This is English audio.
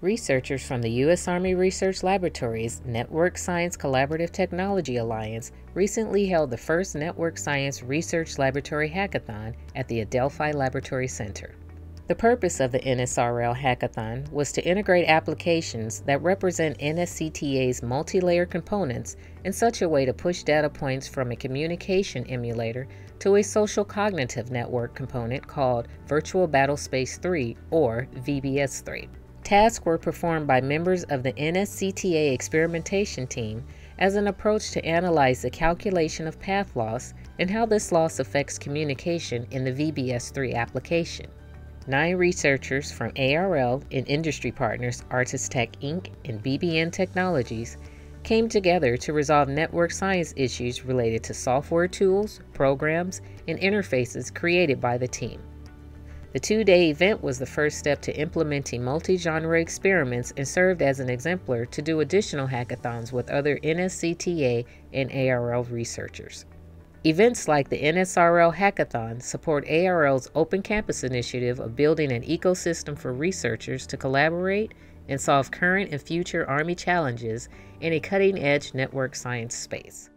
Researchers from the U.S. Army Research Laboratory's Network Science Collaborative Technology Alliance recently held the first Network Science Research Laboratory Hackathon at the Adelphi Laboratory Center. The purpose of the NSRL Hackathon was to integrate applications that represent NSCTA's multi-layer components in such a way to push data points from a communication emulator to a social cognitive network component called Virtual Battle Space 3 or VBS 3. Tasks were performed by members of the NSCTA experimentation team as an approach to analyze the calculation of path loss and how this loss affects communication in the VBS3 application. Nine researchers from ARL and industry partners ArtisTech Inc. and BBN Technologies came together to resolve network science issues related to software tools, programs, and interfaces created by the team. The two day event was the first step to implementing multi genre experiments and served as an exemplar to do additional hackathons with other NSCTA and ARL researchers. Events like the NSRL Hackathon support ARL's Open Campus initiative of building an ecosystem for researchers to collaborate and solve current and future Army challenges in a cutting edge network science space.